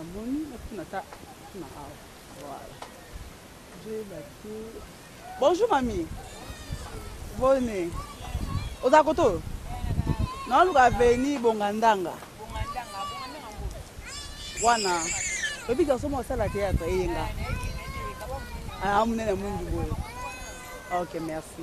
Amoni nakuna ta kuna awa. Voilà. Je batu. Bonjour mamie. Bonne. Oza koto oyo? Naluka aveni Bongandanga. Wana. Oyebi garçon moko asala théâtre eyenga. Ah, munene mundu boye. Ok, merci.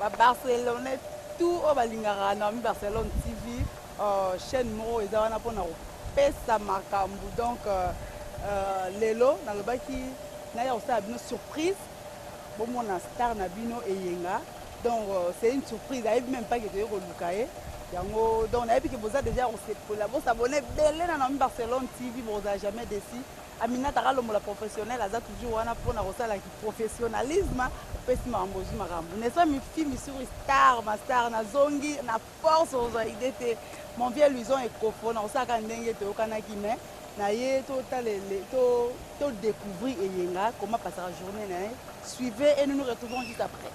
babarcelonais tout oyo balingaka naomi barcelone tv euh, chaîne moko eza wana mpona kopesa makambo donc euh, euh, lelo nalobaki naya kosala bino surprise bomona star na bino eyenga Donc c'est une surprise, ayebi même pas que toye koluka ye yango donc nayebi ke boza deja ya kosepela bosabone ebele na naomi barcelone tv bokozala jamais desi aminata kalombola professionnel aza toujours wana mpona kosala kiprofessionnalisme opesi makambo ozwi makambo nesa mifi misuri star mastar nazongi na force ozwa ide te mon vieux luison ekofo na kosalaka ndenge toyokanaki mais na ye totalele todécouvrir eyenga comment pasaka journée na ye suivez et nous nous retrouvons juste après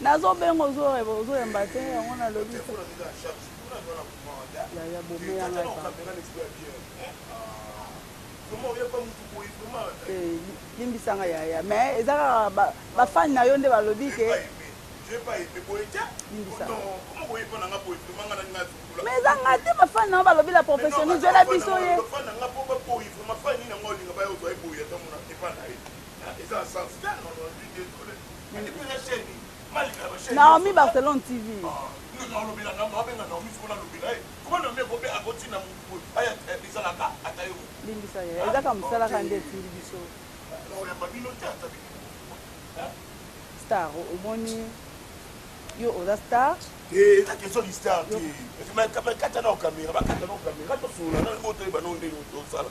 nazobenga ozoyemba te yango nalobi yaya bomeya ngai eh, limbisa ngai yaya mais eza kaka bafani na yo nde balobi ke mais eza nga te bafani na yo balobi la professionnel zwela biso ye Naomi Barcelone TV. Limbisa ye. Ezaka musala ka nde tindi biso. Star omoni yo oza star. Eh, eza question du star te. Mais kata na kamera, ba kata na kamera, to solo na ngo to ba no ndenge to sala.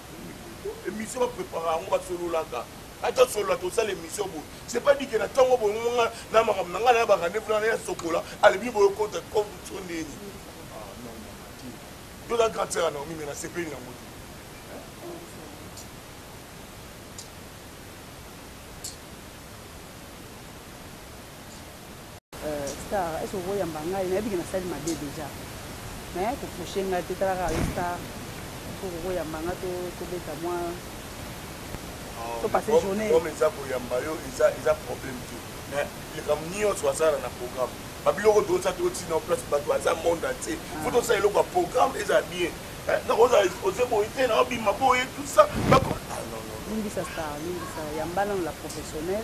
Emission ba preparer yango ba sololaka ata solola to sala emission boye c'est pas dit que na tango boye nga na makambo na nga na ba rendez-vous na ya sokola alebi boye kota ko so ndeni ah non non to la grande sœur na omi mais na sepeli na moto Euh, star, est-ce que okoyamba ngai? Nayebi que nasali mabe déjà. Mais ko foucher ngai te tala kaka star. Est-ce que okoyamba ngai to tobeta mwa to passer journée? Comme eza koyamba yo eza eza problème te. Mais likambo nyonso asala na programme. Ba biloko toza toti na place bato baza monde entier. Faut tosala eloko ya programme eza bien. Na koza oze boye te na obima boye tout ça. Bako. Ah non non. Limbisa star, limbisa yamba nanu la professionnelle.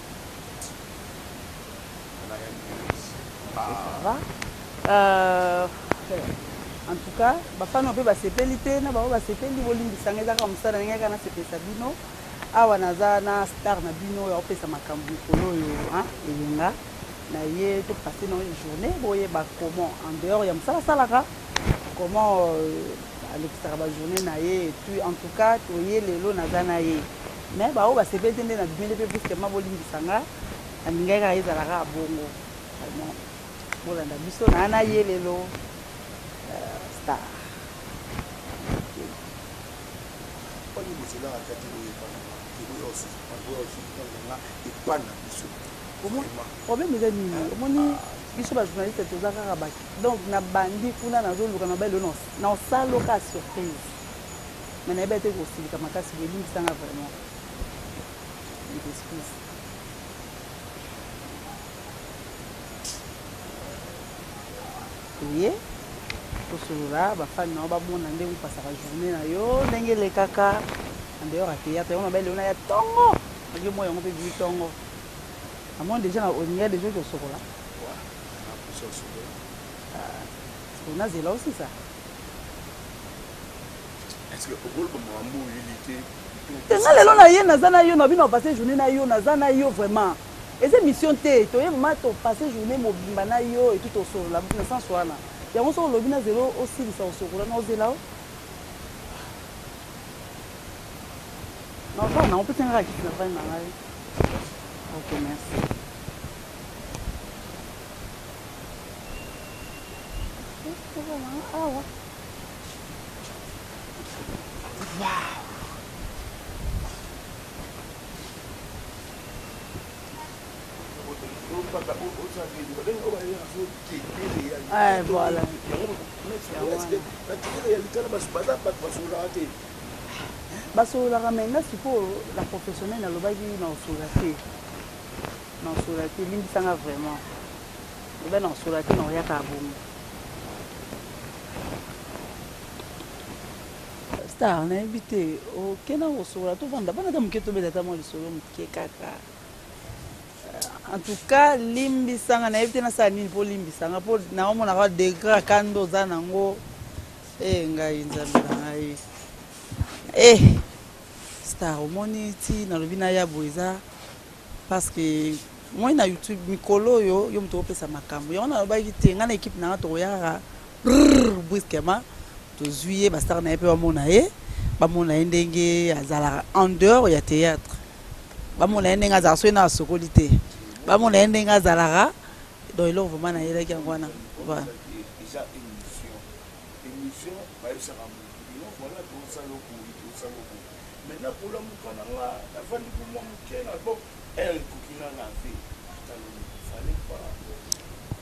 Euh, en tout cas bafani mpe basepeli te na bango basepeli bolimbisanga ezaka mosala ndenge kaka nasepelisa bino awa naza na star na bino ya kopesa makambo likolo oyo eyenga na ye topase na une journée boyeba comment en dehors ya mosala asalaka comment euh, alekisaka bajournée na ye epuis en tout cas toye lelo naza na ye Mais ba oyo ba sepeli te nde na bimeli pe brusquement bo limbisa nga na lingaki kaka ezala kaka bongo vraiment bo landa biso na na ye lelo euh, star Pani bozela akati boye pana kiboyo osu pango osu pango epana biso problème eza nini omoni biso bajournaliste toza kaka baki donc na bandi kuna nazoluka na baelo na osaloka surprise mais nayebi ete kosilika makasi boye limbisa nga vraiment excuse oye tosolola bafani nao bamona nde opasaka journée na yo ndenge elekaka en dehors ya théâtre yango mabele ona ya tongo oye moi yango mpe bimi tongo amoni déjà na olinga déjà oki osokola nazela osisa nga lelo na ye naza na yo na bino bapasse journée na yo naza na yo vraiment eza émission te toye vraiment topasse journée mobimba na yo epuis tosolola na sens wana yango soki olobi na zelo osilisa osokola na ozela o naoza nango mpe tengaka kisi na fani na ngai ok merci Eh, voilà. basololaka mai nga sikoyo la professionnel nalobaki naosola te naosola te limbisanga vraiment Eza na osola te na oyaka abongo. Star nayebi te okenda kosokola tovanda bana ata moke tobeta ata mwa lisolo moke kaka euh, en tout cas limbisanga nayebi te nasala nini mpo limbisanga mpo naomonaka degre aka nde oza nango e eh, ngai nzambe na ngai e eh, star omoni ti nalobi naya boye eza Parce que omoni na youtube mikolo oyo yo moto okopesa makambo yango nalobaki te ngai na ekipe na nga tokoyaka brusquement tozwi ye bastar na ye mpe bamona ye bamona ye ndenge azalaka en dehors ya théâtre bamona ye ndenge azalaka soki na asokoli te bamona ye ndenge azalaka donc eloko vraiment nayelaki yango wana voilà mais na kolamuka na nga na vandi pe mua muke na bon heure ekoki nga na vie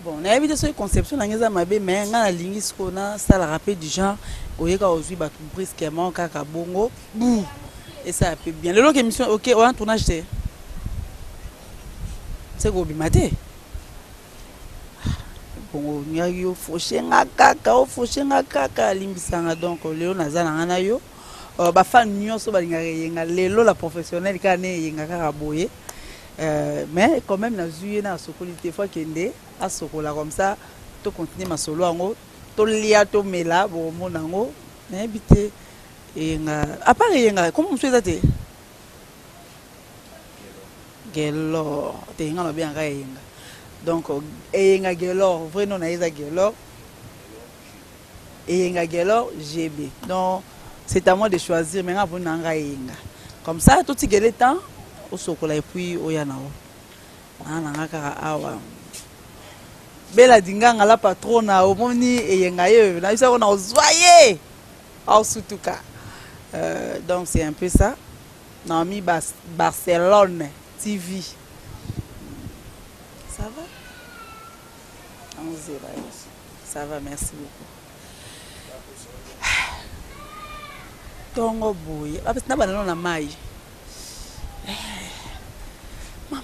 bon nayebi te soki conception na ngai eza mabe me ngai nalingi sikoyo nasalaka mpe du genre oyeka ozwi bato brusquement kaka bongo bu esala mpe bien lelo ke émission ok oya tournage te se kobima te bongo ngaki ofoshe nga kaka ofoshe nga kaka alimbisanga donc lelo naza na ngai na yo Euh, ba fan nyoso balingaka eyenga lelo la professionnelle kaka ne eyenga kaka boye euh, mais quand même nazwi ye na asokoli te fo akende asokola comme ça to continue masolo yango tolia tomela bokomona yango nayebi te eyenga apart eyenga komi mosusu eza te gelor te yenga nabengaka eyenga donc eyenga gelor vrai non na ye eza gelor Eyenga Guelor JB donc c'est à moi de choisir mais nga pona nga Eyenga comme ça to tikele temps osokola et puis oya na yo na na nga kaka awa Bella Dinganga la patrona omoni Eyenga ye na biso ko na ozwa ye au sutuka euh, donc c'est un peu ça Naomi Bas Barcelone TV Ça va, merci beaucoup. Tongo boye, ah, na banano na mai. Maman.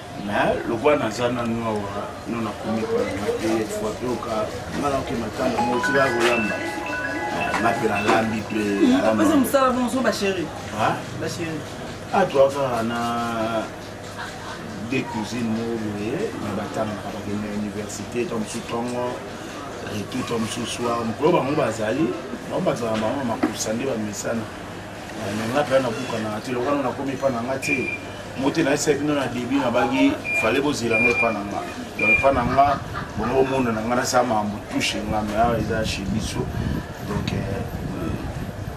mais lokola naza nanu awa no nakomi ekolanga te fois mpe oka nga naoke matanga mo osila kolamba nga mpe nalambi mpe nalambaza mosala bonso bachéri bachéri atwa kaka na deux cousine moko boye na batangaka bakende na université to mosusu ntongo retour to mosusu soir mokolo bango bazali bango bazala bango makusa nde bamesana nga mpe nabukanaka te lokola nakomi epa na nga te mote nayesa bino na debi nabaki fale bozela nga epa na nga donc epa na nga bongo bomona na nga nasala makambo touche nga me awa eza chez biso donc euh,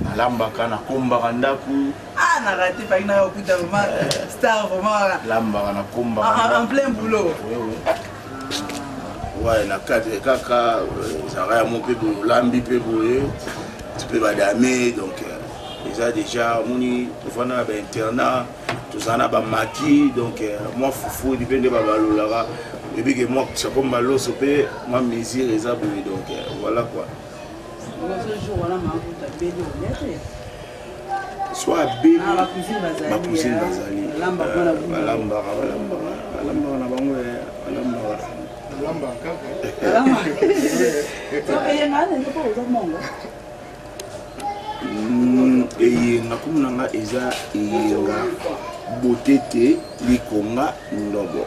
nalambaka nakombaka ndako ah, narate paki nayokuta vraimen star vraimen lambaka nakombaka en plein boulot waye na cadre kaka euh, ezalaka yango mpe boye olambi mpe boye mpe badame donc euh, eza déjà omoni tofanda na bainternat tozala na bamaki donc euh, mwa fufudi mpe nde babalolaka ebike mwa sako maloso mpe mwa mesure eza boye donc voilà quoi soit abeli ah, bacousine bazali euh, balambaka balambaka balambaka na bango eh, balambaka hmm, eyenga komi na nga eza eyenga botete likonga ndobo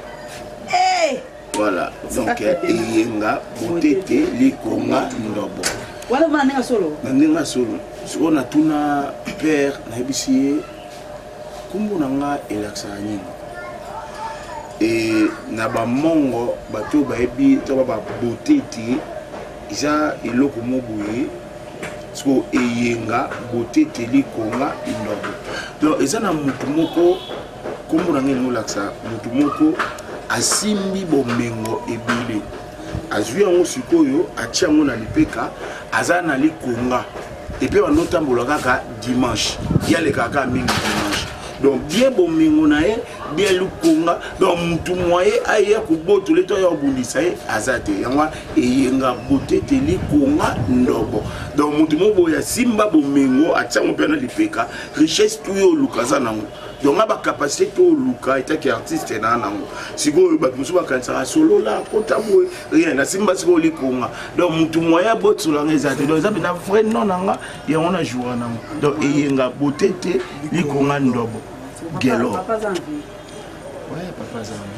Voilà, donc eyenga botete likonga ndobo. Wana wana ndenge solo. Na ndenge solo. Soko na tuna père na yebisi ye kombo na nga elakisaka nini? Et na ba mongo bato bayebi to ba botete eza eloko mo boye soko eyenga botete likonga ndobo. Donc eza na moto moko nkombo na ngai elingi olakisa motu moko asimbi bomengo ebele azwi yango sikoyo atya yango na lipeka aza na likonga epe bando otambola kaka dimanche yalekaka kaka mingi dimanche donc bie bomengo na ye bie likonga donc motu mwaye aya kobotola eto aya kobundisa ye aza te yango eyenga botete likonga ndobo donc motu moboye asimba bomengo atyango mpe na lipeka richesse tuyo oluka aza nango donc nga bacapacité to oluka etaki artiste na nango sikoyo bato mosusu bakanisaka solola kota boye rien nasimba sikoyo likonga donc motu moyen abotola nga eza te donc eza mpena vrai non na nga yango na joura nango donc eyenga bote te likonga ndobo gelo ouais, papa zambi papa zambi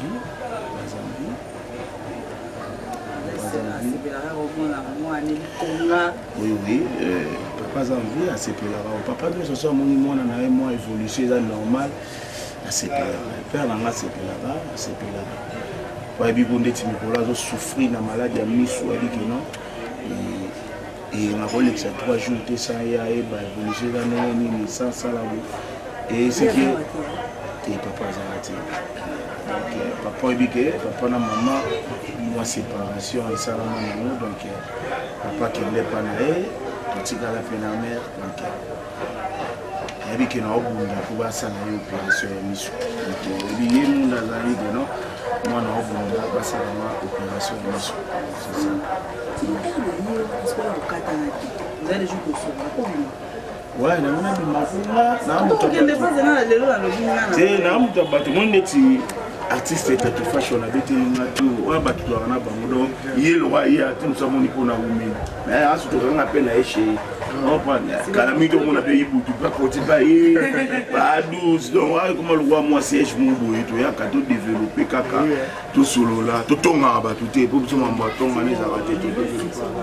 papa zambi Oui, oui. Euh, papa aza en vie, asepelaka. Papa nionso so amoni mwana na ye mwa évolution eza normal, asepelaka. Père na nga asepelaka, asepelaka. Wayebi ko ndeti mikolo azo souffrir na malade ya misu, wayebi ke non. Et nakolekisa trois jours te sans ye ayeba évolution eza ndenge nini sans sala bo. Et ce qui est... Et papa azala te. Donc papa oyebi ke papa na maman mwa séparation esalama nango donc papa kende epa na ye totikala mpe na mare banke ayebi ke na obunda mpo basala ye operation ya miso oyebi ye munda azali keno mwana obunda basala ma operation ya miso sesa Ouais, na mona bima kuna na moto. Tokende faze na lelo na lobi na. Te na moto bato mo ndeti artiste ya tatu fashion abeteli nga tu oyo bato tozalaka na bango donc ye lokola ye ati mosu amoni mpo na wumeli mais aso tokanga mpe na ye chez kala mingi tomona mpe ibutu mpe akoti mpe ye ba 12 donc akoma lokola mwa siège mo boye toyaka todeveloppe kaka tosolola totongaka bato te mpo biso mambo atongana ezalaka te todeveloppaka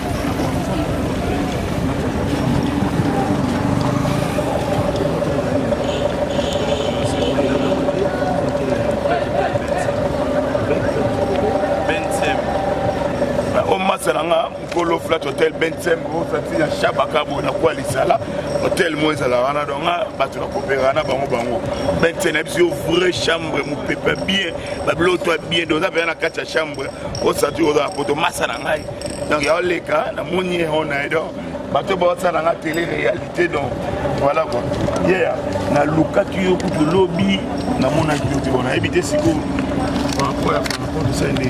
flat hotel bensem osati na shabaka boye na kwa lisala hotel mo ezala wana donc nga bato na kopera na bango bango bensem na biso yo vrai chambre mopepe bien babiloto ya bien donc oza mpenza na kati ya chambre osati oza na poto masa na ngai donc ya oleka namoni ye on aide bato baosala nga tele réalité donc voilà quoi ye yeah. nalukaki yo kutu lobi namonaki yo te bon nayebi te sikoyo oya konakotusa nde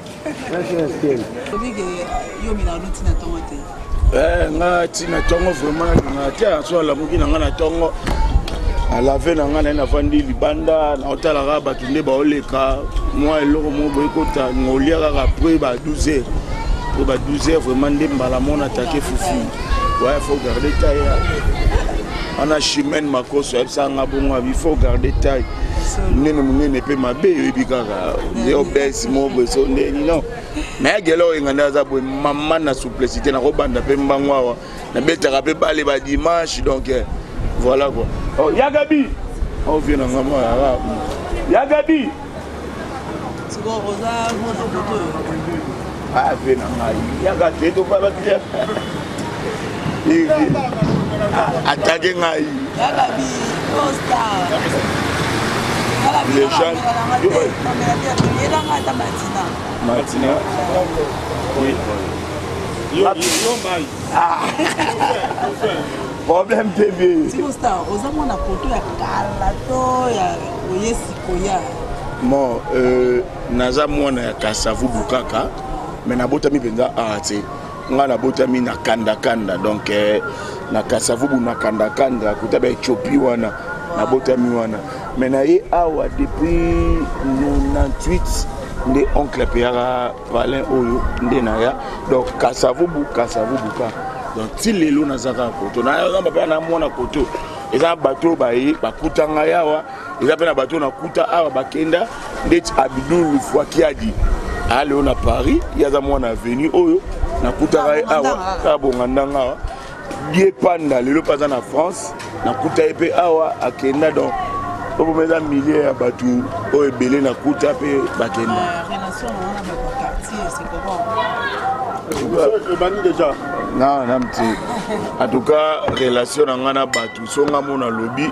Eh, nga ti na ntongo vraiment nalingaka te aso alamuki na nga na ntongo alave na nga naye navandi libanda naotalaka bato nde baoleka mwa eloko moko boye kota ngolia kaka apres ba 12 heures apres ba 12 heures vraiment nde mbala moko natake fufu ouais faut garder taille wana chimene makoso ayebisa nga bongo abi faut garder taille munene munene mpe mabe oyebi kaka nde obese simo boye so ndeni non me agela oyo enga nde aza boye mama na souplicité nakobanda mpe mbango awa nabetaka mpe bale ba dimanche donc eh, voilà quoi oh, ya gabi ovie oh, na nga mwana ah, ah. ya gabi ah, ape na ngai yaka te topalaki atake ngai légende matina problème te bieosta oza mwana poto ya kala to ya oye sikoya bon euh, naza mwana ya kasavubu kaka me nabotami mpenza awa te nga nabotami na kandakanda donc eh, na kasavubu na kandakanda kuta ba ethiopie wana nabotami wana me na ye awa depuis 98 nde oncle apeyaka palin oyo nde naya donc kasavubu kasavubu ka donc ti lelo nazaka koto nayamba mpe namona koto eza bato baye bakutanga yawa eza mpe na bato oyo nakuta awa bakenda ndeti abidul fuakiadi aya lelo na paris ye aza mwana avenue oyo nakutaka ye awa kaka bonga ndanga awa die panda lelo mpe aza na france nakuta ye mpe awa akenda donc oboma eza milieu ya bato oyo ebele nakuta mpe bakenda na na mti en tout cas relation na ngai na bato songa mona lobi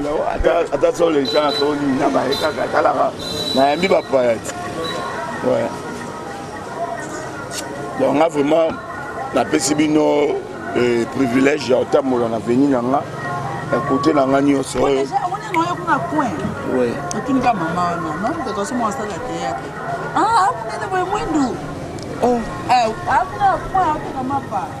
ata so les gens to nini na baye kaka talaka nayambi bapaya ti ouais. donc nga vraiment napesi bino eh, privilège ya kotambola na veni na nga na kote na nga nyonso oyo otunika mama wana nomutata somo asala teyatre amunene boye mwindu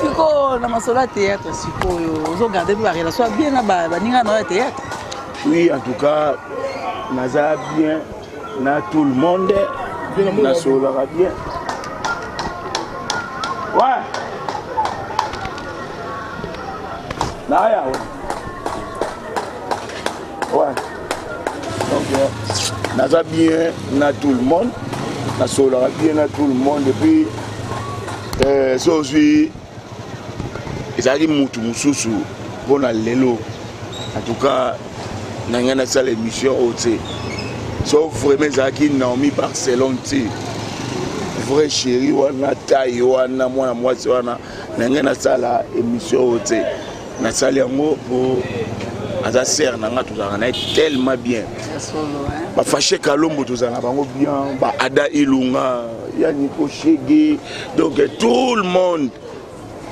sikoyo na masolo ya théâtre sikoyo ozogarde mpe barelation ya bien na baninga na yo ya théâtre oui en tout cas naza bien na tout le monde nasololaka bien wa naya Ouais. Donc, euh, naza bien na tout le monde nasololaka bien na tout le monde epuis euh, so ozwi ezalaki mutu mosusu mpo na lelo en tout cas na ngai nasala émission oyo te so vraiment ezalaki naomi barcelone te vrai chéri wana taille wana mwana mwasi wana na ngai nasala émission oyo te nasali yango po aza sere na ngai tozalaka na ye tellement bien bafashe kalombo tozalaka bango bien baada ilunga ya niko shege donc tout le monde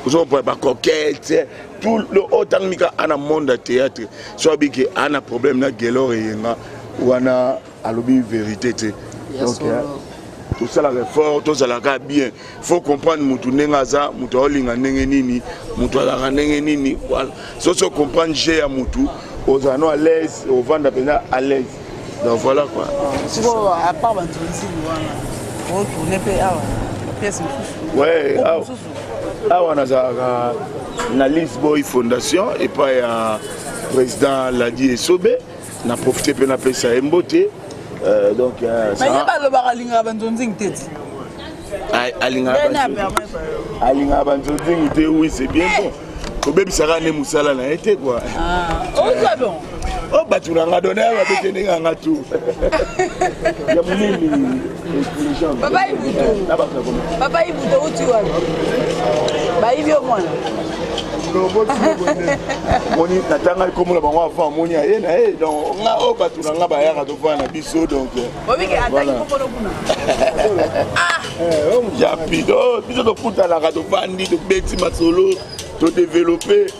ozomona bacoquete tout le oyo ntango mika ana monde ya théâtre so abiki ana problème na gelor eyenga wana alobi verite te tosalaka effort tozalaka bien faut comprendre motu ndenge aza motu aolinga ndenge nini motu azalaka ndenge nini voilà soso comprendre jeu ya motu ozala no à l'aise ovanda mpenza à l'aise donc voilà quoi sikoyo à part bato nzili wana otourne mpe awa pièce mosusu ouais awa nazalaka na lise boy fondation epai ya président ladi esobe na profite mpe napesa ye mbote euh, donc euh, baye balobaka alingaka banzonzingi te ti alingaka banzonzingi te oui c'est bien bon kobebisaka nde mosala na ye te kua ah. oh, oh, bato na nga dona ya babete ndenge yanga tu ya monene Papa Ibuto. Papa Ibuto uti wapi? Bayibi yo mwana. moni natangaki kombo na bango avant moni aye na ye donc nga oyo oh, bato na nga bayaka tofana na biso donc euh, ah! eh, oh, japido oh, biso tokutanaka tofandi tobeti masolo todeveloppe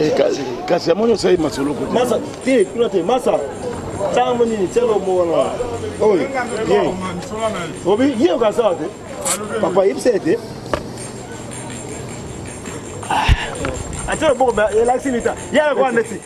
Eh, kasi amoni osali masolo masa te kuna te masa ntango nini telo mona oyo ye obi ye okasala te papa yebisa ye te atelo boko elakisi lita yaya kwa ndeti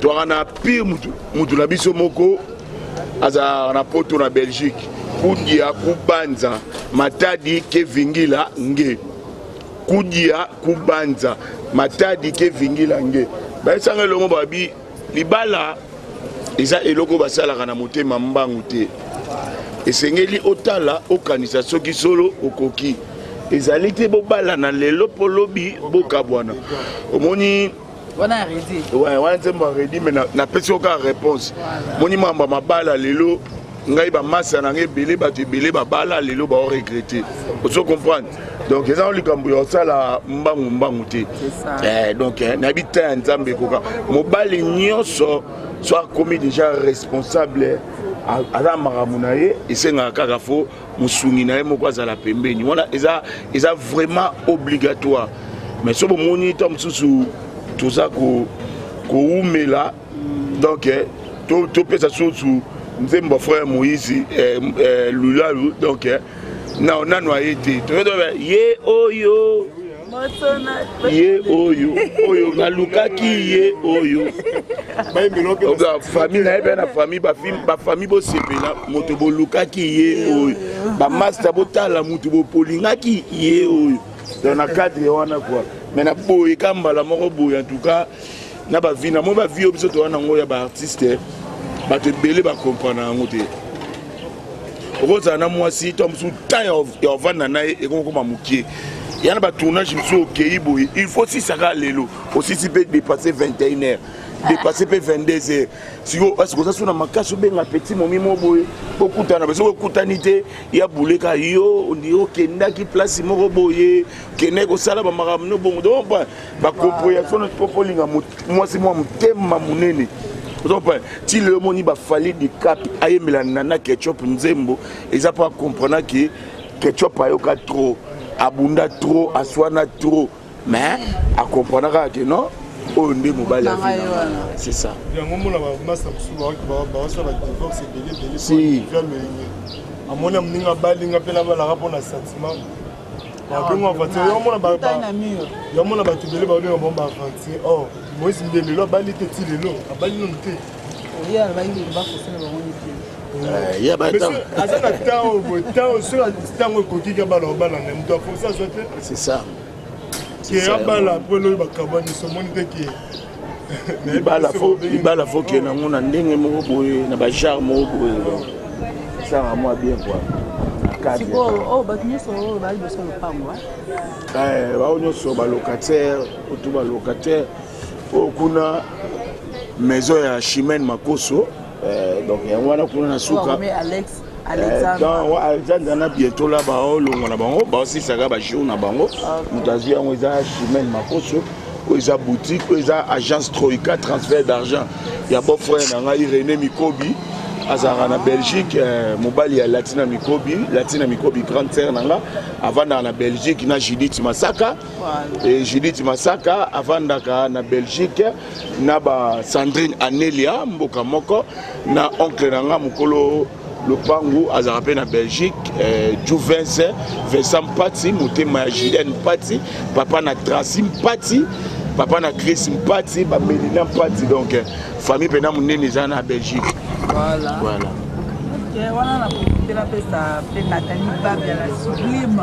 toaka na pire mutu na biso moko azalaka na poto na belgique kudia kubanza matadi kevingila nge kudia kubanza matadi kevingila nge bayesanga elongo babi libala eza eloko basalaka na motema mbangu te esengeli otala okanisa soki solo okoki ezali te bobalana lelo mpo lobi bokabwana omoni wana ya redi ouais, wana nzembo ya redi me napesi yo kaka réponse moni mambo ya mabala lelo ngai bamasa na ngai ebele bato ebele babala lelo bao regrete ozo comprendre donc eza likambo ya kosala mbangu mbangu te eh, donc eh, nayebi ta ya nzambe ekoka mobali nyonso so akomi déjà responsable aza makambo na ye esengaka kaka fo mosungi na ye moko azala pembeni wana eza, eza vraiment obligatoire mais so bomoni ntango mosusu toza kowumela ko donc eh, topesa to susu nzembo frère moïse eh, eh, lulalu donc eh, nano aye te toyeba ye oyo ye oyo oyo nalukaki ye oyo famille na ye mpe na famille bafamille bosepela moto bolukaki ye oyo bamasta botala moto bopolingaki ye oyo donc na cadre wana kua mai na boye ka mbala moko boye en tout cas na bavi na moi bavi oyo biso towana yango ya baartiste bato ebele bacomprendre yango te okozala na mwasi to mosusu temps ya ovanda na ye ekoki kokoma mokie ya na batournage mosusu okei boye il faut osisaka lelo osisi mpe dépasse 21 heures dépasse mpe 22 heures sikoyo parce koza so na makasi obenga petit momi mo boye bokutana parce soki okutani te ya buleka yo ondi okendaki place moko boye okendaki kosala bamakambo no bongo bacomprehension noti mpo kolinga mwasi mwa motema monene ozopa ti lelo omoni bafali dicap ayembela nana ketchup nzembo eza mpo acomprena ke ketchup ayoka trop abunda trop aswana trop mais acomprena kaka ke non oyo nde mobali ya c'est ça yango mona bamasa mosusu bawasala divorce ebele ebele amoni amoninga balinga mpe nabalaka mpo na sentiment babengo aventure yamona bato ebele babenga bango baaventure or moise nde lelo abali te ti lelo abali nanu te aza na ntango boye ntango soki ntango ekoki ka bala obala na moto afosi aza te ke abala apres loyi bakabwani somoni te ke libala foke nango na ndenge moko boye na bajare moko boye esanga mwa bien kua oh, bato nyonso oyo baa liboso lopango eh, bao nyonso balocataire otu balocataire oyo oh, kuna maison ya chimene makoso eh, donc yango wana kuna na suka alexandre na bientôt la baolongwa na bango baosisaka bajour na bango moto azwi yango eza chimene makoso oyo eza boutique oyo eza agence troika transfert d'argent ya beau frère na ngai rené mikobi azalaka na belgique eh, mobali ya latina mikobi latina mikobi grande sere na nga avandaka na belgique na judith masaka e judith masaka afandaka na belgique na ba sandrine anelia mboka moko na oncle na nga mokolo lopangu azalaka mpe na belgique eh, juvens vincent mpati motema ya julienne mpati papa na traci mpati papa na chris mpati bamelina mpati donc eh, famille mpena monene eza na belgique voilà. Voilà. wana na kokutela mpe sa mpe natali babe ya la sublime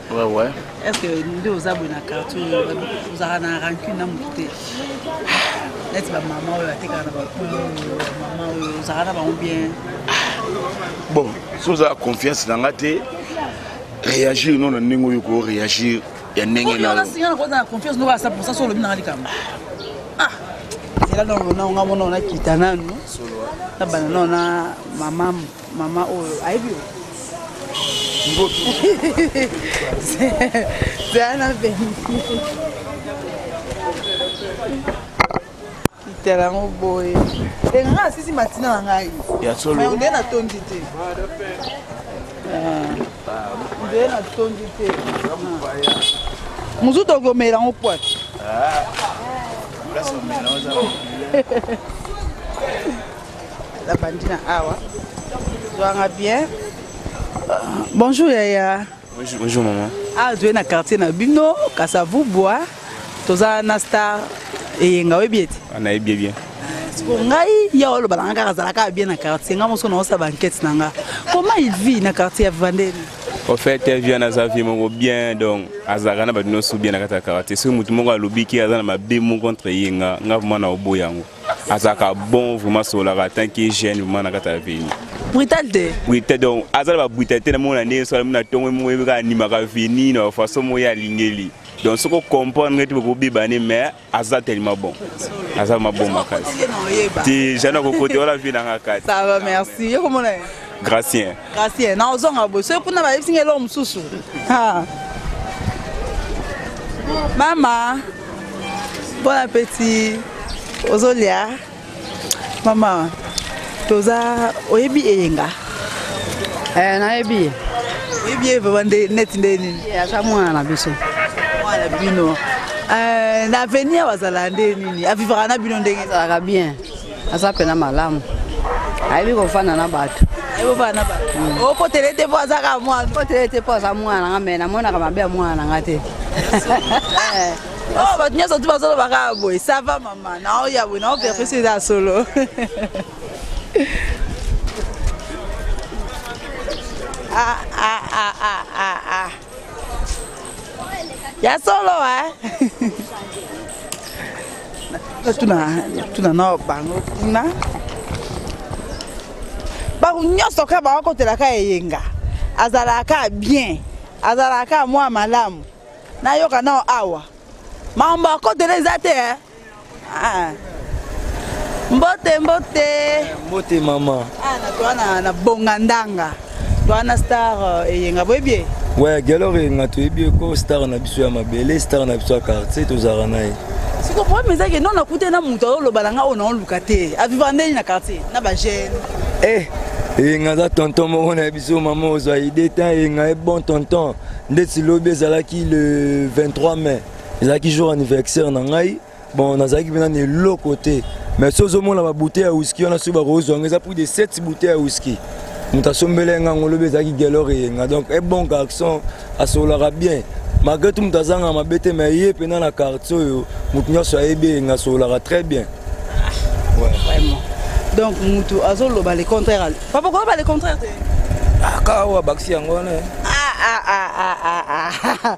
Ouais, ouais. Est-ce que nde oza boye na quartier oyo ozalaka na rancune na motu te neti bamama oyo atekaka na bakulu mama oyo ozalaka na bango bien bon soki ozala confiance na nga te réagir no na ndenge oyo ko réagir ya ndenge nayosinga confiance noko asa posa so olobi nanga likambo ah. zela nongo nao nga mona ona kita nanu na bana nao na mama Maman oyo ayebi yo. Zana beni. Kitela yango boye. Enga asisi matina na ngai. Ya solo. Mais onde na tondi te. Onde na tondi te. Muzuto okomela yango poate. Ah. Place omela oza. nabandi na awa zwanga bien bonjour yaya bonjour, bonjour maman awa ah, toye na quartier na bino kasavubwa toza na star eyenga oyebi ete ah, nayebi bien siko ngai ya oloba na ngai kaka azalaka bien na quartier ngai mosuku naosa bankete na ngai comment il vit na quartier ya vandeni au fait vie wana aza vie moko bien donc azalaka na bato nyonso bien na kati ya quartier soki moto moko alobi ke aza na mabe moko entre ye nga nga vraimen na oboya yango azalaka bon vraiment asololaka atanke jeune vraiment na kati ya veni brutal te brutal donc aza na babrutal te namona ndenge so alamina ntongo moko yebi kaka animaka veni na bafaçon moko ye alingeli donc soki okomprendre te bokobeba ne mais aza tellement bon aza ma bon makasi te jana kokota wana vie nanga kati ça va merci yo komona Gracien. Gracien, na ozonga boye. Soki kuna bayebisi ngai eloko mosusu. Mama, bon appétit. Ozolia. Mama, toza oyebi eyenga. Eh, nayebi ye. Oyebi ye vraiment nde neti nde nini? Ye aza mwana na biso. Mwana na bino. Eh, na avenir bazala nde nini? Avivaka na bino ndenge? Azalaka bien. aza mpena malamu ayebi kofanda na bato okotele te mpo azaka mwana okotele te mpo aza mwana na nga me namonaka mabe ya mwana na nga te eh. oh, bato nyonso tu bazolobaka boye sava mama naoya boye nao perfection eza solo ah, ah, ah, ah, ah, ah. ya solo tuna na bango kuna bango nyonso kaka bakokotela kaka eyenga azalaka kaka bien azalaka kaka mwa malamu nayoka nao awa makambo akotela eza te eh. Ah. Mbote, mbote. Eh, mbote, maman. Ah, na toi, na, na bonga ndanga. Toi, na star, euh, eyenga, boye bien. Ouais, galore, nga to ebie ko star na biso ya mabele, star na biso ya quartier, to zara na ye. Siko problème eza ke non na kute na mutu azo loba na nga ona on luka te. A vivre ndeni na quartier, na ba jeune. Eh, eyenga aza tonton moko na biso mama ozwa ide te eyenga ye bon tonton ndeti lobi ezalaki le 23 mai ezalaki jour anniversaire na ngai bon nazalaki mpena na eloko te mais so ozomona babouteille ya wiski wana soki bakozwa yango eza plus de 7 bouteille ya wiski moto asombela ye ngango lobi ezalaki gelor eyenga donc e bon garçon asololaka bien malgré tout moto azangaka mabe te mais ye mpena na quartier oyo moto nyonso ayebi eyenga asololaka très bien ah, ouais. vraiment donc moto azoloba le contraire papa koloba le contraire te akawa ah, bakisi yango wana ah, ah, ah, ah, ah, ah.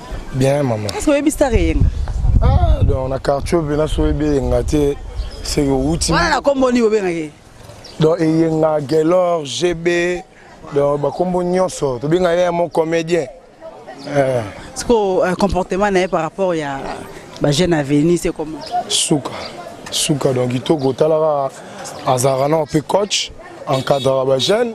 bien mama est ce que oyebi star eyenga ah donc na quartier oyo mpena so oyebi eyenga te seke outi wana na nkombo nini obengaka ye donc eyenga gelor gb donc bakombo nyonso tobenga ye mo comédien eh. siko euh, comportement na ye par rapport ya bajeune aveni se comment suka suka donc kitoko otalaka azalaka nao mpe coach encadraka bajeune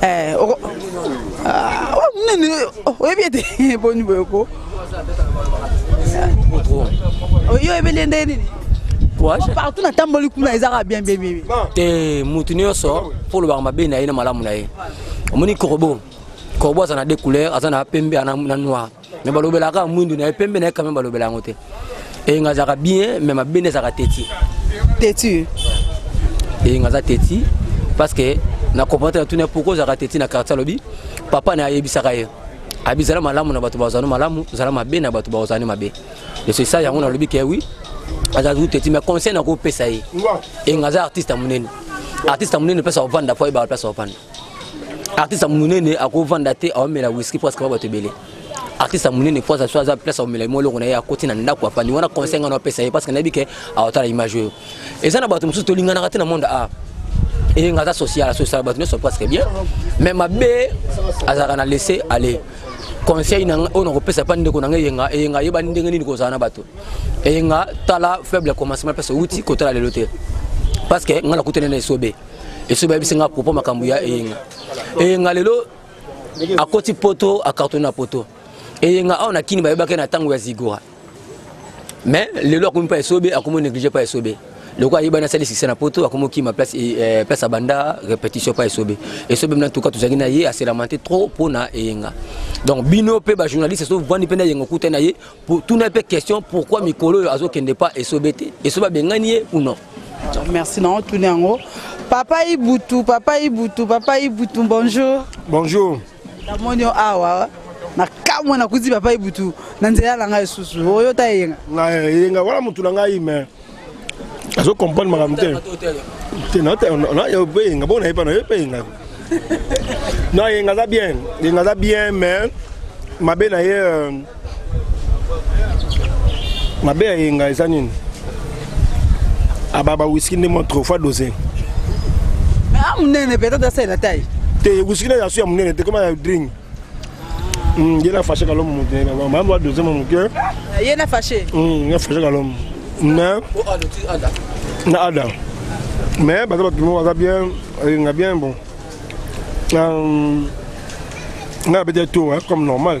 Eh, oh, ah, oh, nini oh, oyebi ete boni boye ko oyo ebeli nde nini partout natamboli kuna ezaka bien bien bien te motu nyonso mpo olobaka mabe na ye na malamu na ye omoni korobo korobo aza na deux couleur aza na pembe na noir mais balobelaka kaka mwindu na ye pembe na ye quand même balobela yango te eyenga azalaka bien mais mabe nde ezalaka teti teti eyenga aza teti parce que na comprendre na tuna pourquoi ozalaka teti na quartier alobi papa na ye ayebisaka ye abi zala malamu na bato bazwani malamu zala mabe na bato bazwani mabe et c'est ça yango nalobi ke oui azalaki kuteti mais conseil nakopesa ye enga aza artiste ya monene artiste ya monene mpesa ovanda po ayebaka mpesa ovanda artiste ya monene akovanda te aomela wiski mpo asikama bato ebele artiste ya monene mpo aza so aza place aomela mo eloko na ye akoti na ndako afandi wana conseil ngai napesa ye parce que nayebi ke aotala image oyo eza na bato mosusu tolinganaka te na monde a eyenga aza social asosala bato nyonso presque bien mais mabe azalaka na laisse aller conseil na oyo nakopesa mpa ndeko na ngai eyenga eyenga ayeba ndenge nini kozala na bato eyenga tala faible commencement place outi kotala lelo te parce que ngai nakutani na esobe esoki bayebisi nga propos makambo ya eyenga eyenga lelo akoti poto akartoni na poto eyenga awa na kini bayebaki na ntango ya zigora mais lelo akomi mpa esobe akomi néglige mpa esobe lokola ayebani asali succès na poto akomi okima place eh, place abanda répétition mpa esobe esobe mna tuka tozalaki na ye aselamante trop mpo na eyenga donc bino mpe bajournaliste so vandi mpe na eyenga okuta na ye tuna mpe question pourquoi mikolo oyo azokende mpa esobe te esobe abengani ye ou non Merci na otuni yango. Papa Ibutu, papa Ibutu, papa Ibutu, bonjour. Bonjour. Na moni yo awa na kamwe na kuti papa Ibutu na nzela na ngai lisusu. Oyo ta yenga. Na yenga wala mutu na ngai mais azo comprendre makambo te. Te na te na yo pe yenga bona epa na yo pe yenga. Na yenga za bien, yenga za bien mais mabe na ye euh, mabe ya yenga eza nini ababa wiski nde mwa trop fois dose ah, monene peut-être asalela tai te wiski na yasu ya monene te koma ya drink hmm, ye na fashe kalomo mote mambo ya dose mo moke ah, ye na fashe hmm, na fashe kalomo mais na ada mais baza bato moko baza bien ayenga bien bon na bete tour comme normal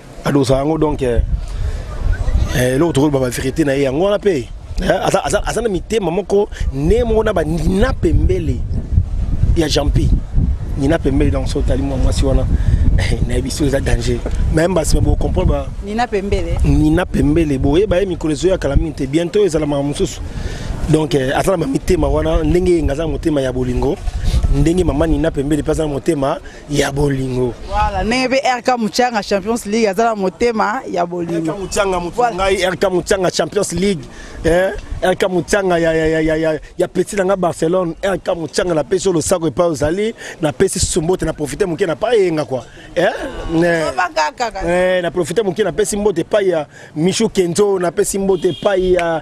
adosa yango donc eh, eh, eloko tokoloba baverité na ye yango wana mpe eh, aza na mitema moko nde moko na banina pembele ya jampi nina pembele donc so tali mwa mwasi wana nayebi biso eza danger meme basi me bocomprendre ba nina pembele nina pembele boyeba ye mikolo ezoya kala mingi te bientôt ezala makambo mosusu donc eh, aza na bamitema wana ndenge yenga aza na motema ya bolingo ndenge mama nina pembele mpe aza na motema ya bolingo voilà ndenge mpe rk muchanga champions league aza na motema ya bolingo rk muchanga moto na ngai rk muchanga champions league eh? rk muchanga ya, ya, ya, ya, ya, ya petit na ngai barcelone rk muchanga napesi yo losako epai ozali napesi sumbote na profite moke na pa eyenga kua eh? eh, eh, na profite moke napesi mbote epai ya michou kenzo napesi mbote epai ya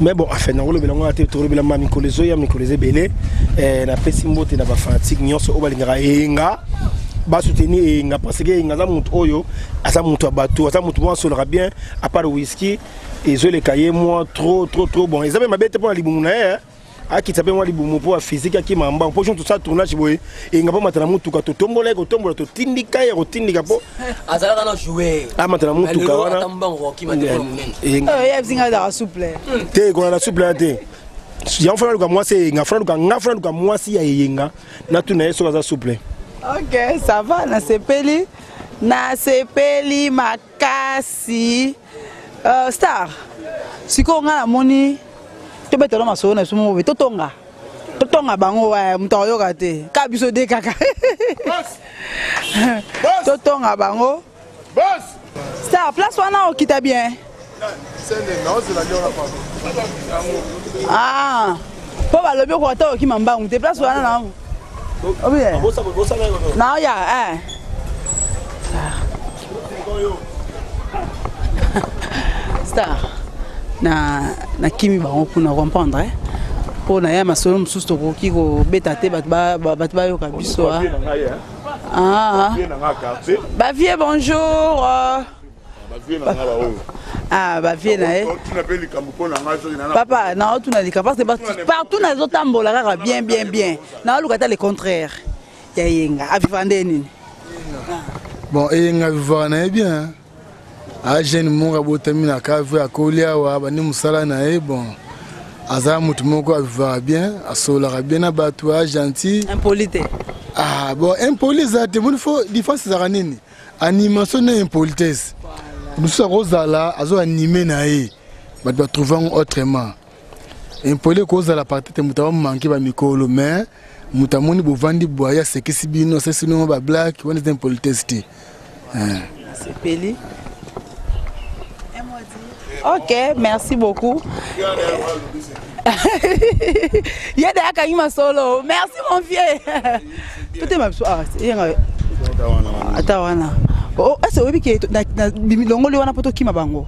mais bon afin nango olobela yango te tokolobela ma mikolo ezoya mikolo eza ebele eh, napesi mbote na bafanatike nyonso oyo balingaka eyenga basoutenir eyenga parce que eyenga aza moto oyo aza moto ya bato aza moto moko asolaka bien apart whisky ezoleka ye mwa trop trop trop bon eza mpe mabe te mpo na libumu na ye akitisa mpe mwa libumu mpo ya fiziki akima mbangu mpo jonso tosala tournage boye enga mpo matala motuka totombola ye kotombola totindika ye kotindika mpo azalaka na joue amata na motuka wana yabisinga azalaka souple te ekona na souple ya te yango fana luka mwasi eyenga fana luka nga fana luka mwasi ya eyenga natuna ye soki aza souple ok ça va nasepeli nasepeli makasi Euh, star sikoyo ngai namoni tobetela masolo na biso moko boye totonga totonga bango wa moto akoyoka te kaka biso de kaka totonga bango star place wana okita bien ah, mpo balobi okokata okima mbangu te place wana na obiye naoya eh. star na nakimi bango kuna comprendre eh? mpo na ya masolo mosusu tokoki kobeta te bato bayoka biso bavie bonjour Ah, ba vie na ye papa naotuna likambo parce que partout nazotambola kaka bien bien bien naoluka ata le contraire ya yenga aviva nde nini bon eyenga avivaka na ye bien agene moko abotami na kave akoli awa bandi mosala na ye bon azala motu moko avivaka bien asololaka bien na bato agentil impoli te ah bon impoli eza te moni fo difense ezalaka nini animation na impolitesse mosusu akozala azo anime na ye bato batrouve yango autrement impoli ekozala partite moto abamanke bamikolo mais moto amoni bovandi bwa ye asekisi bino asekisi bino bablake wana eza impolitesse te eh. ok merci beaucoup ye de akangi masolo merci mon vieux totema biso ah, eyenga ata wana oh, ese oyebi ke longoli wana mpo tokima bango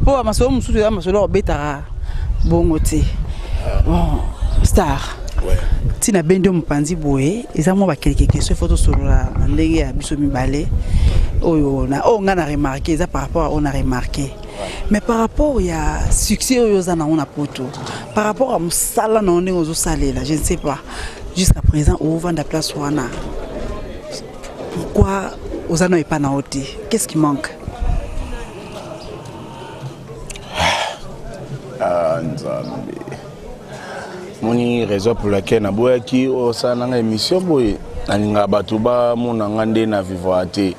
mpo ah, masolo mosusu eza masolo obetaka bongo te ah. star ntina bendi yo mopanzi boye eza mwa bakeleke question ifo tosolola na ndenge ya biso mibale oyo na oyo ngai na remarke eza par rapport oyo na remarke mais par rapport ya succès oyo oza nango na poto par rapport ya mosala nango ndenge ozosalela je ne sais pas jusqu'à présent ovanda place wana pourquoi oza na epa na yo te qu'est ce qui manque ah, nzambe moni raison pour laquelle naboyaki osala oh, na ngai émission boye nalingaka bato bamona nga nde na vivra te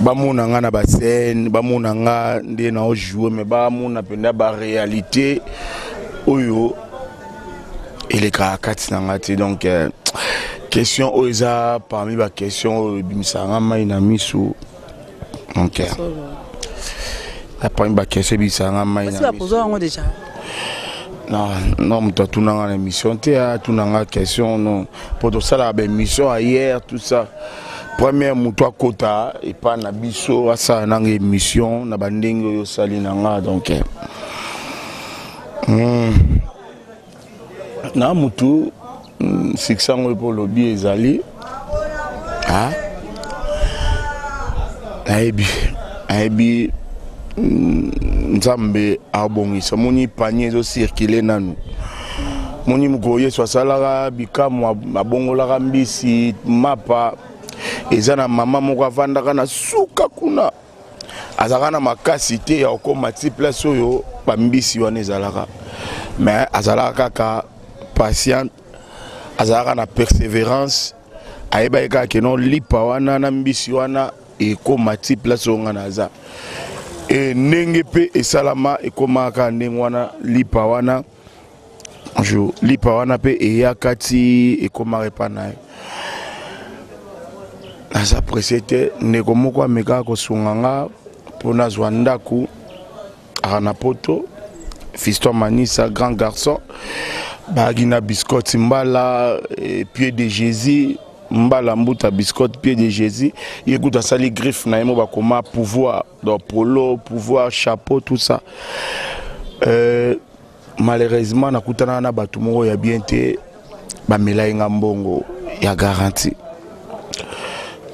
bamona nga na bascène bamona nga nde na ojoue mais bamona mpenza baréalité oyo elekaka kati na nga te donc euh, question oyo eza parmi baquestion oyo ebimisaka nga mai na miso Okay. Apani bakese bisanga mai na miso. yango deja. Non, non, moto atuna nga na émission te atuna nga question non mpo tosalaka baémission ayer tout ça première moto akota epai na biso asala nanga émission na bandenge oyo osali na nga donc eh. hmm. na mutu mm, succès yango epo olobi ezali ah, nayebi nayebi mm, nzambe abongisa moni panie ezocirkule nanu moni mokolo yesu asalaka bikamwa abongolaka mbisi mapa eza na mama moko avandaka na suka kuna azalaka na makasi te ya kokoma ti place oyo bambisi wana ezalaka mais azalaka kaka patient azalaka na persévérance ayebaki kaka keno lipa wana na mbisi wana ekoma ti place oyo ngai naza e ndenge mpe esalama ekomaka ndenge wana lipa wana bonjour lipa wana mpe eyaka ti ekomaka epa na ye naza presse te ndeko moko amekaka kosunga nga mpo nazwa ndako aka na poto fiston manisa grand garçon bayaki na biscotte mbala eh, pied de jésus mbala mbuta biscotte pied de jésus ye kutu asali griffe na ye mo bakoma pouvoir Donc polo, pouvoir, chapeau, tout ça. Euh, malheureusement, nakutana na batu moko ya bien te, ba melaye nga mbongo ya garantie.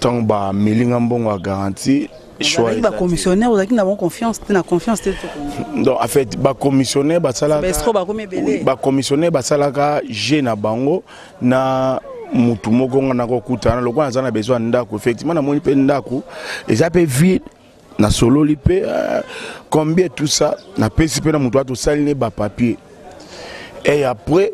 Tant ba meli nga mbongo ya garantie, bazalaki bacommissionnaire ozalaki na bango confiance te na confiance te donc en fait bacommissionnaire basalaka bacommissionnaire basalaka je na bango na mutu moko nga nakokutana lokola naza na besoin ya ndako effectivement namoni mpe ndako eza mpe vide nasololi mpe euh, combien tout ça napesi mpe na moto wana tosali ne bapapier et après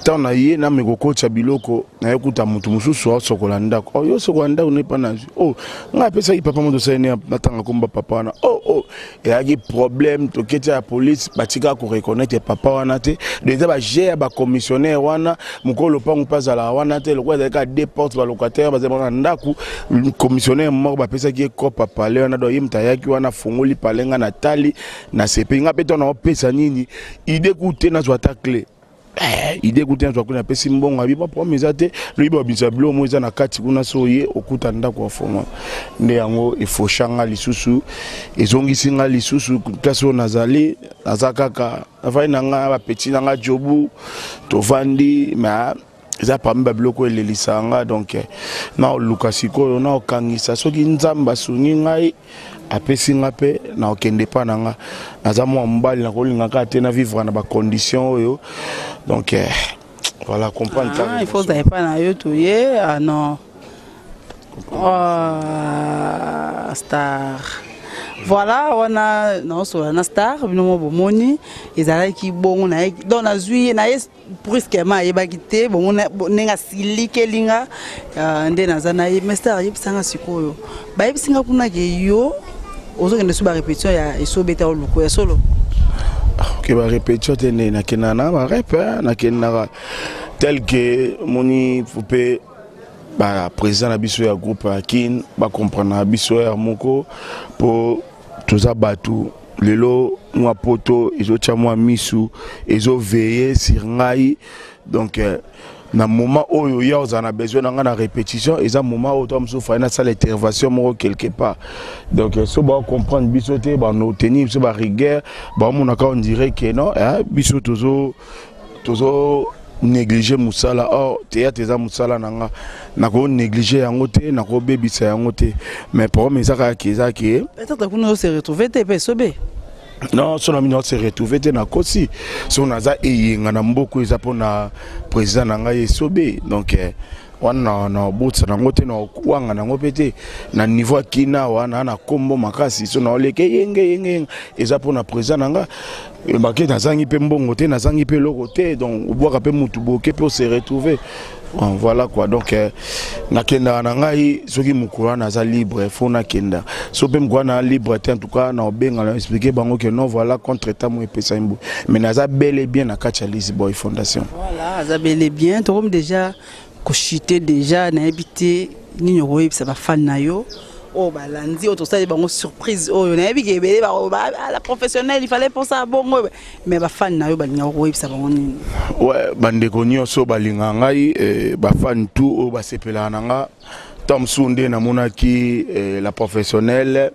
ntango na ye na mekokotya biloko naye kuta moto mosusu aosokola ndako oh, yo osokola ndako nepa nazwi o oh, ngai apesaki papa moto osali ne natanga komba papa wana o oh, o oh. eyaki problème toketi ya police batika koreconnaitre papa wana te deja baje ya bacommissionnaire wana mokolo lopango mpe azalaka wana te lokola ezalaki kaka deux porte balocataire bazali wana ndako commissionnaire moko bapesaki ye copa pale wana do ye moto ayaki wana afongoli pale ngai natali nasepeli ngai mpe ntango naopesa nini idée kute nazwa ata cle Eh, idée kutu nazwa kuna apesi mbongo abi ba problème eza te lobi babimisa bilo mo eza na kati kuna so oye okuta ndako ya foma nde yango efosha nga lisusu ezongisi nga lisusu place oyo nazali naza kaka nafai na nga bapeti na nga jobu tovandi ma eza parmi babiloko oyo elelisaka nga donc eh, naoluka sikoyo naokangisa soki nzambe asungi ngai apesi nga mpe naokende epa na nga naza mwa mobali nakolinga kaka te na vivre na bacondition oyo donc eh, voilà comprendre ah, il faut ozala epa na yo toye ah non oh, star voilà wana naosola na star bino mo bomoni ezalaki bongo donc nazwi ye naye brusquement ayebaki te bongo ndenge asilikeli nga ah, nde naza na ye mester ayebisa nga sikoyo bayebisi nga kuna ke yo ozokende so barépétition ya esobeta oluku ya solo ah, oke barépétition te nde nakenda na barep nakendaka tel ke moni mpe baprésident na biso ya groupe ya kin bacomprendaka biso ya moko mpo toza bato lelo mwa poto ezotya mwa misu ezoveye sur ngai donc euh, na moment oyo ya ozala na besoin na ngai na répétition eza moment oyo to mosusu fai nasala intervention moko quelque part donc euh, so bacomprendre biso te banoteni biso barigueur baomonaka on dirait ke non biso tozo tozo néglige musala or théâtre eza musala na nga nako néglige yango te nako bebisa yango te mais problème eza kaka ki eza ki peut-être kuna o se retrouver te pe sobe non so na mino se retrouver te nakosi so naza eyenga na mboko eza mpo na président na ngai esobe donc eh, wana na botisa nango te na okuwanga nango mpe te na niveau ya kina wana na kombo makasi so na oleke yenge yenge yenge eza mpo na président na nga elobaki nazangi mpe mbongo te nazangi mpe eloko te donc obwaka mpe motu boke mpe ose retrouve bon, voilà quoi donc eh, nakendaka na ngai soki mokolo wana naza libre fo nakenda so mpe mokolo wana libre te en tout cas naobenga na explike bango ke non voilà contre temps mo epesaki mbo mais naza bel et bien na kati ya lisboy fondation voilà aza bel et bien tokomi déjà ko chute deja nayebi te nini okoyebisa bafani na yo oyo oh, balandi oyo tosali bango surprise oyo oh, nayebi ke ebele bakoloba ah, la professionnel ifale mposa bongo me bafani na yo balingaka koyebisa bango nini we bandeko nyonso balingaka ngai eh, bafani tu oyo oh, basepelaka na nga ntango mosusu nde namonaki eh, la professionnelle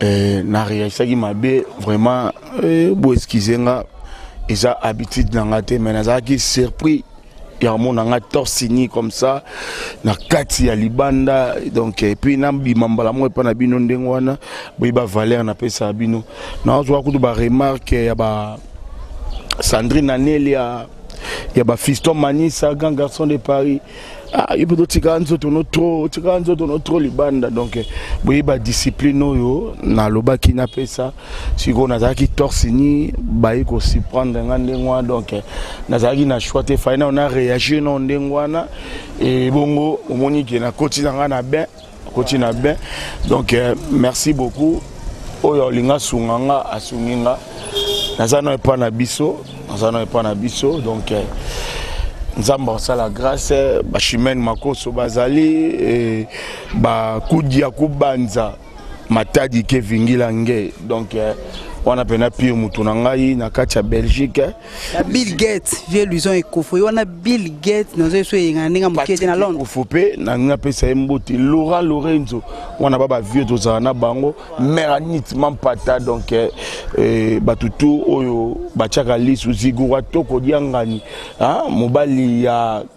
eh, na reagisaki mabe vraiment eh, bo excuse nga eza habitude na nga te mais nazalaki surpris ya komona nga torse ni comme ça na kati ya libanda donc epuis nabima mbala moko epai na bino ndenge wana boyi bavaleur napesaka bino nazwa kutu baremarke ya ba sandrine anelia ya bafiston manisa grand garçon de paris ah, yo mpenza otikaka nzoto no tro otikaka nzoto no tro libanda donc boyeba discipline oyo nalobaki napesa sikoyo nazalaki torsini bayi kosuprendre nga ndenge wana donc nazalaki na choix te fai nao na réagir nao ndenge wana ebongo omoni ke nakoti na nga na bain Koti na ben. Donc euh, merci beaucoup. Oyo olinga sunga nga asungi nga. Naza na epa na biso, naza na epa na biso. Donc euh, nzambe asala grâce bachimene makoso bazali e, bakudi ya kobanza matadi ke vingila nge donc eh, wana mpena pire motu na ngai na kati ya belgique bill gate vieux luison ekofo ye wana bill gate nazo yeso eyengana ndenge moke te na londres ekofo mpe nangi napesa ye mbote laura lorenzo wana ba bavieux tozala na bango meranit mampata donc eh, eh bato tu oyo batiaka lisu zigura toko diangani ah, mobali ya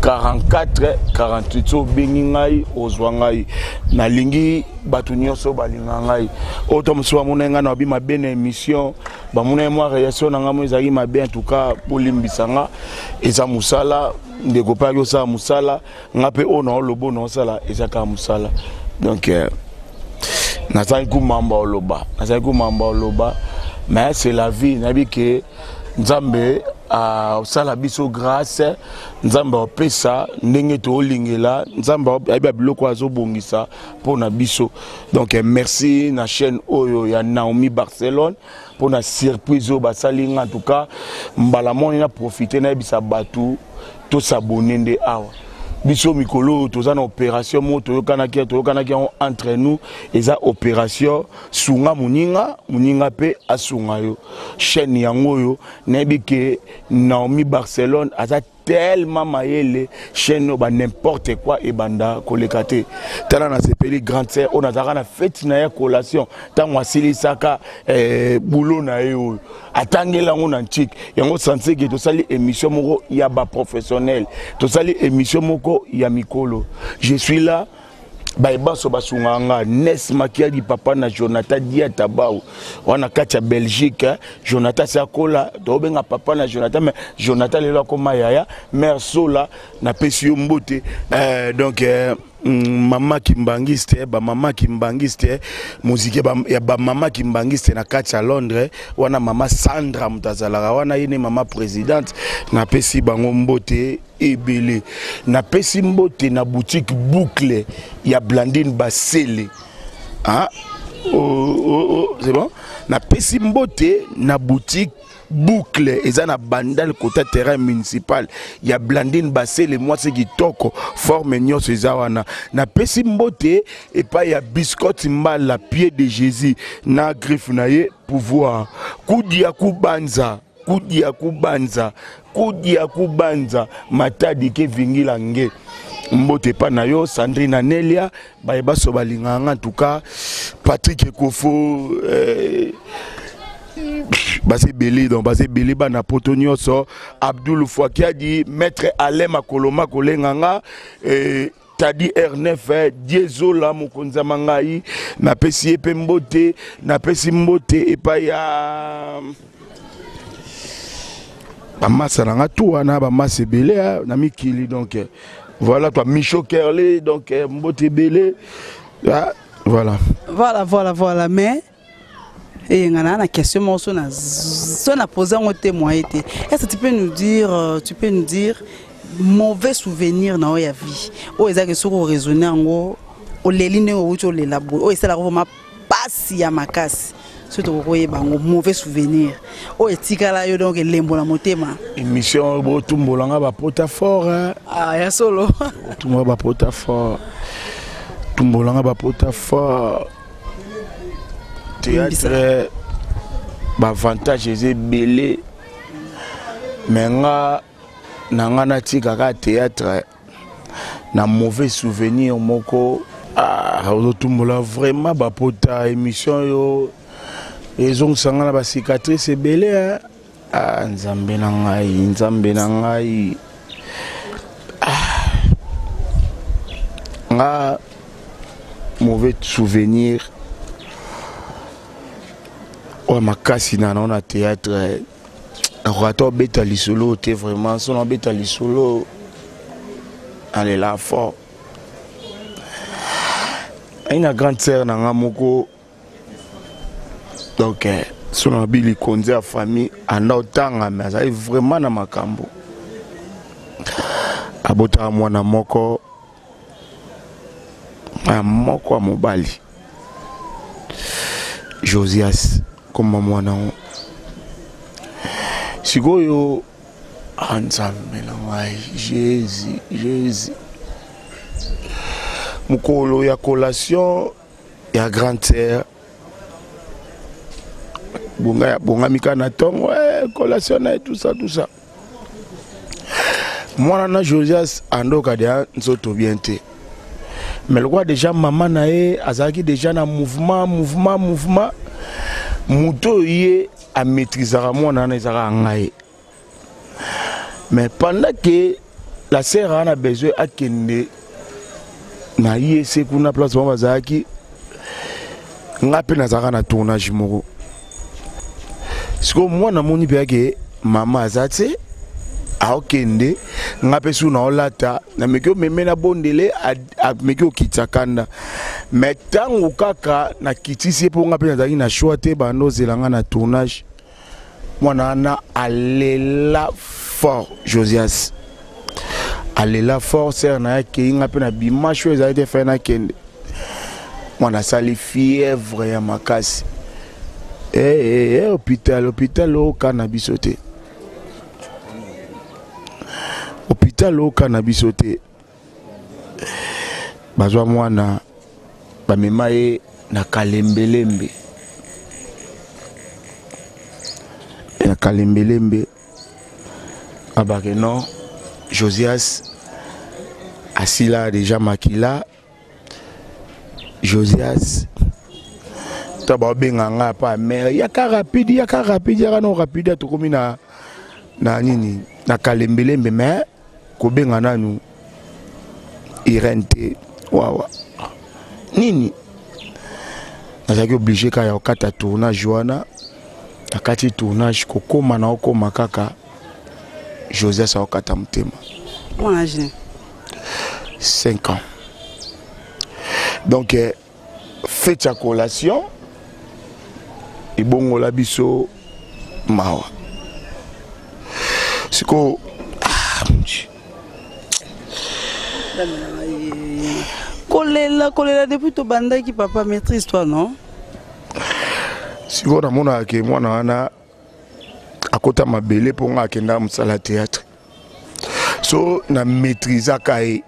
44 48 so obengi ngai ozwa ngai nalingi bato nyonso balinga ngai oyo to mosusu bamonai ngai na babi mabe na émission bamonai mwa réaction na ngai mo ezalaki mabe en tout cas bolimbisa nga eza mosala ndeko mpe ayaki osala mosala ngai mpe oyo naolobo naosala eza kaka mosala donc euh, nazalaki kumamba oloba nazalaki kumamba oloba mais c'est la vie nayebi ke nzambe asala biso grâce nzambe apesa ndenge toolingela nzambe ayebi ya biloko azobongisa mpo na biso donc eh, merci na chaîne oyo ya naomi barcelone mpo na surprise oyo basali nga en tout cas mbala moni na profite nayebisa bato tosabone nde awa biso mikolo oyo toza na opération moko toyokanaki toyokanaki yango entre nous eza opération sunga moninga moninga mpe asunga yo chaîne yango oyo nayebi ke naomi barcelone aza tellement mayele chaîne oyo ba n'importe quoi ebanda koleka te tala nasepeli grande sœur oyo nazalaka na feti na ye collation ntango asilisaka eh, boulot na ye oyo atangeli yango na ntike yango sanseke tosali émission moko ya baprofessionnel tosali émission moko ya mikolo je suis là baye banso basungaka nga nes makiadi papa na jonathan dia tabau wana kati ya belgique eh. jonathan asi akola tobenga papa na jonathan mais jonathan lelo akoma yaya mare sola napesi yo mbote eh, donc eh, mm, mama kimbangiste eh, bamama kimbangiste eh, moziki ya bamama kimbangiste na kati ya londres wana mama sandra moto azalaka wana ye nde mama présidente napesi bango mbote ebele napesi mbote na boutique boucle ya blandine basele ah, oh, oh, oh, c'est bon napesi mbote na boutique boucle eza na bandal kota terrain municipal ya blandine basele mwasi kitoko forme nyonso eza wana napesi mbote epai ya biscotte mbala pied de jésus na griffe na ye pouvoir kudia kubanza kudia kubanza kudia kubanza matadi ke vingila nge mbote epai na yo sandrine anelia baye baso balingaka nga ntuka patrik ekofo eh, baza ebele donc baza ebele bana poto nyonso abdul fuakiadi maître alain makolo makolenga nga eh, tadi rnf eh, diezola mokonzi ya mangai napesi ye mpe mbote napesi mbote epai ya bamasa na nga tu wana bamasa ebele eh, na mikili donc eh, voilà toi micho kerle donc mbote ebele ah, voilà voilà voilà voilà mais Et on a une question moi sur la sur la pose en été moi été. Est-ce que tu peux nous dire euh, tu peux nous dire mauvais souvenir dans la vie. Oh ils ont sur raisonner en gros. Oh les lignes où tu les labos. Oh c'est la vraiment pas si à ma casse. soki tokokoyeba yango mauvais souvenir oyo etikala yo donc elembo na motema émission botumbola nga bapota fort ah, ya solo botumbola bapota fort tumbola nga bapota fort théâtre baavantage eza ebele me nga na nga natikaka théâtre na mauvais souvenir moko ah, ozotumbola vraiment bapota émission yo ezongisa nga na bacicatrice ebele Ah, nzambe na ngai nzambe na ngai ah. nga mauvais souvenir oyo makasi na nao na théâtre nakoka to obeta lisolo te vraiment so na obeta lisolo alela fort ai na grande sœur na nga moko donc eh, so na bi likonzi ya famille anda otanga me azali vraiment na makambo abotaka mwana moko ya moko ya mobali josias koma mwana yango sikoyo ah, nzambe na ngai jésus jésus mokolo ya collation ya grande sœur bonga bongami kaka na ntongo eh, collation na ye tout ça tout ça mwana na josias andoka deya nzoto bien te mais lokola deja mama na ye azalaki deja na mouvement mouvement mouvement moto oyo ye amaîtrisaka mwana wana ezalaka ngai mais pendant que la sœur a besoin akende na IEC kuna place bango bazalaki nga mpe nazalaka na tournage moko sikoyo mwana moni mpe yake mama aza te aokende nga mpe su naolata nameki omeme na bondele ameki okitisa kanda me ntango kaka nakitisi ye mpo nga mpe nazalaki na shoi te banda ozela nga na tournage mwana wana alela fort josias alela fort sere na ye akei nga mpe na bimashe oyo ezali te fai nakende mwana asali fièvre ya makasi ee eh, hey, eh, eh, hey, hopital hopital oka na biso te hopital oka na biso te bazwa mwana bamema ye na kalembelembe na kalembelembe abake non josias asila deja makila josias to baobenga ngai apa mere yaka rapide yaka rapide yaka no rapide atokomi na na nini na kalembelembe mais Kobenga nanu Irène te wawa nini nazalaki oblige kaka ya kokata tournage wana nakati tournage kokoma na okoma kaka josès akokata motema mwana age 5 ans donc eh, feti ya collation ebongola biso mawa sikoyo ah, kolela kolela depuis tobandaki papa maîtrise toi non sikoyo namonaka ke mwana wana akota mabele mpo ngai akenda mosala ya théâtre so na maîtrisaka ye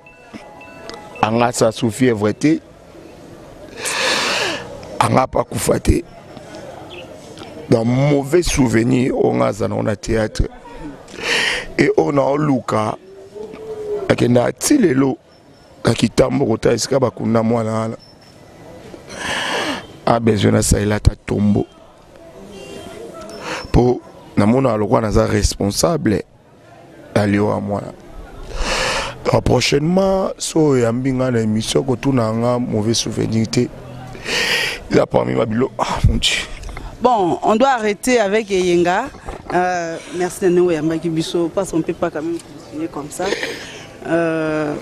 anga sa soufièvre te anga pa kufa te donc mauvais souvenir oyo ngai aza nango na théâtre e oyo naoluka akendaka ti lelo na kitambo kota esika bakunda mwana wana abesoin nasalela ata tombo mpo namonaka lokola naza responsable ya lio ya mwana ah, prochainement so oyambi ngai na émission kotuna nga mauvais souvenir te eza parmi babilo ah mon dieu bon on doit arrêter avec eyenga euh, merci na ndenge oyambaki biso parce on peut pas quand même continuer comme ça Euh,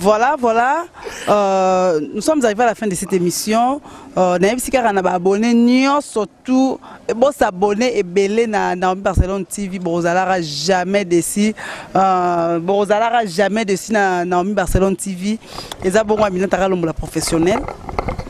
voilà, voilà. Euh, nous sommes arrivés à la fin de cette émission. Euh, nayebisi kaka na baabonné nyonso tu bosabonne ebele na naomi barcelone tv bokozalaka jamais desi euh, bokozalaka jamais desi na naomi barcelone tv eza bongo ya minataka lombola professionnel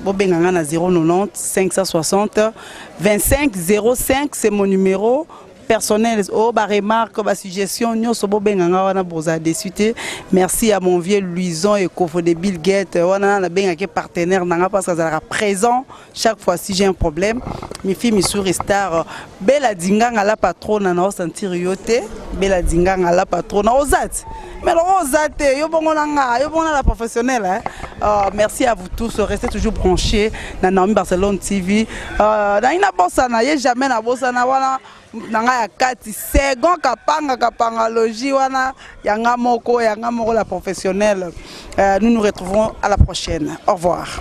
bobenga nga na 090 560 25 05 c'est mon numéro personnels oh ba remarque ba suggestion nyoso bobenga nga wana boza dessus te merci à mon vieux Louison et Kofo de Bill Gates wana na benga ke partenaire nanga parce que azalaka présent chaque fois si j'ai un problème mi fille mi souris star Bella Dinganga la patrona na sentir yote Bella Dinganga la patrona ozat Mais le oza te, yo bongo na nga, yo bongo na la professionnelle. Hein? Euh, merci à vous tous, restez toujours branchés na Naomi Barcelone TV. Euh, na ina bossa na ye jamais na bossa na wana na nga ya kati second kapanga kapanga logi wana ya nga moko ya nga moko la professionnelle. Euh, nous nous retrouvons à la prochaine. Au revoir.